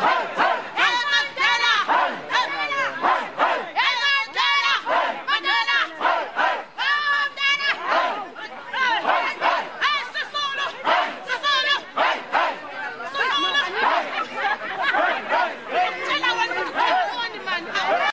Hey! hey.